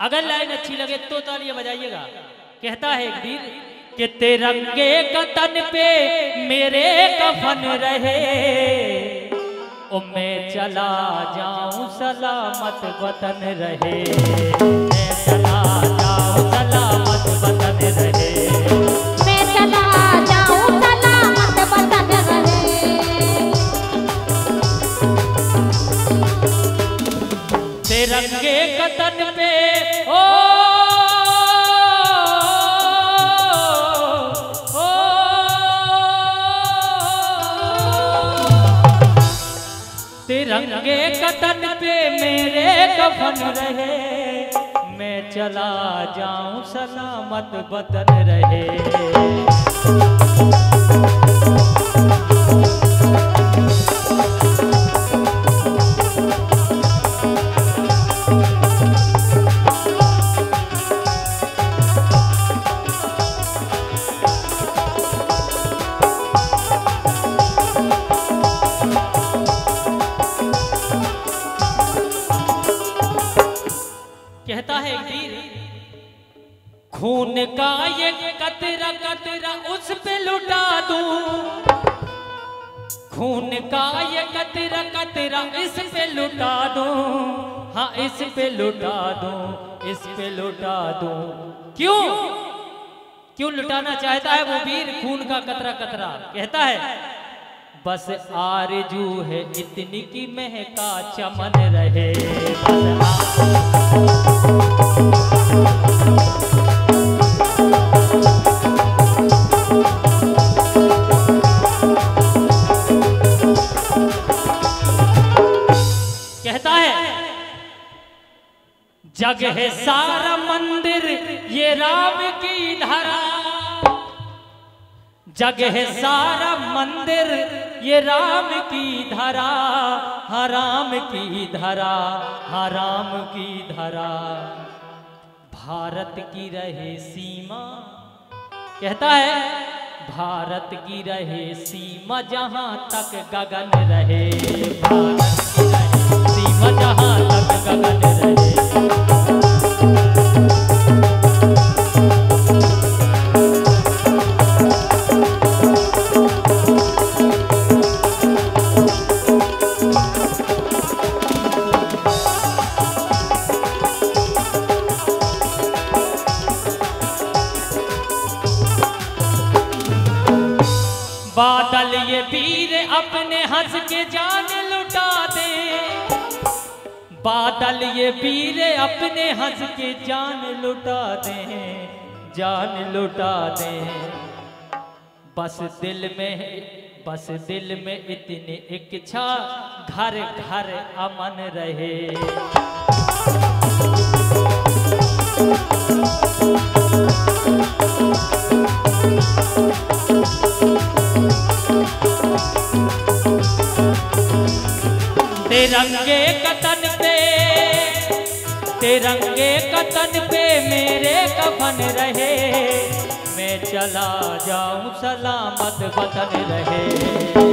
अगर लाइन अच्छी लगे तो तालियाँ बजाइएगा। कहता है एक वीर कि तिरंगे कतन तन पे मेरे कफन रहे। ओ, मैं चला जाऊँ सलामत वतन रहे। मैं चला तिरंगे कतन पे मेरे कफन रहे। मैं चला जाऊँ सलामत वतन रहे। खून का ये कतरा कतरा उस पे लुटा दूँ। खून का ये कतरा कतरा इस पे लुटा दूँ। हाँ इस पे लुटा दूँ, इस पे लुटा दूँ। क्यों? क्यों लुटाना चाहता है वो वीर? खून का कतरा कतरा। कहता है, बस आरज़ू है इतनी की महका चमन रहे, बस जग है सारा मंदिर, ये राम की धरा। जग है सारा मंदिर, ये राम की धरा। हराम की धरा हराम की धरा। भारत की रहे सीमा, कहता है, भारत की रहे सीमा, जहाँ तक गगन रहे। भारत की रहे सीमा, जहाँ तक गगन रहे। बादल ये वीर अपने हंस के जान लुटा। बादल ये वीर अपने हंस के जान लुटा दे, जान लुटा दे। बस दिल में बस दिल में इतनी इच्छा, घर घर अमन रहे। पे तिरंगे कतन पे मेरे कफन रहे। मैं चला जाऊँ सलामत वतन रहे।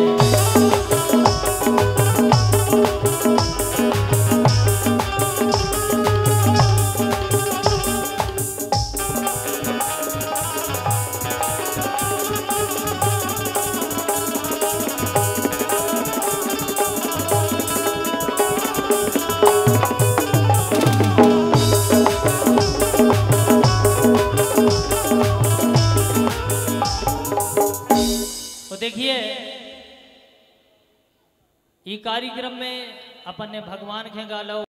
कार्यक्रम में अपन ने भगवान के गालो